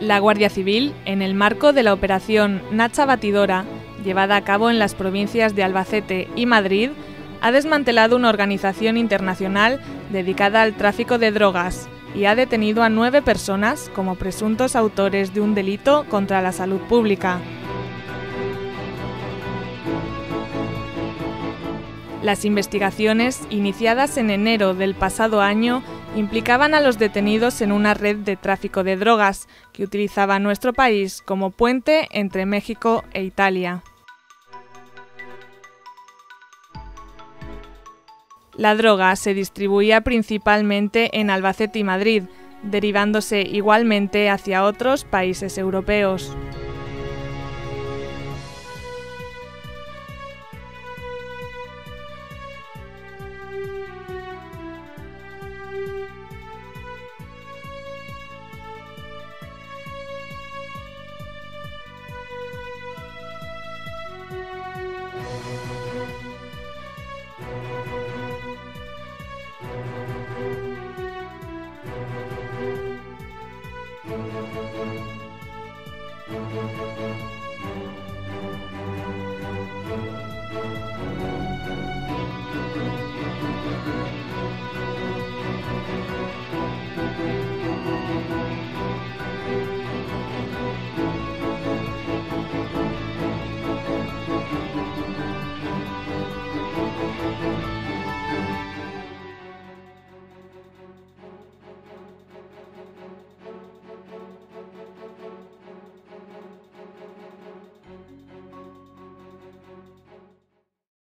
La Guardia Civil, en el marco de la operación Nacha Batidora, llevada a cabo en las provincias de Albacete y Madrid, ha desmantelado una organización internacional dedicada al tráfico de drogas y ha detenido a nueve personas como presuntos autores de un delito contra la salud pública. Las investigaciones, iniciadas en enero del pasado año, implicaban a los detenidos en una red de tráfico de drogas que utilizaba nuestro país como puente entre México e Italia. La droga se distribuía principalmente en Albacete y Madrid, derivándose igualmente hacia otros países europeos.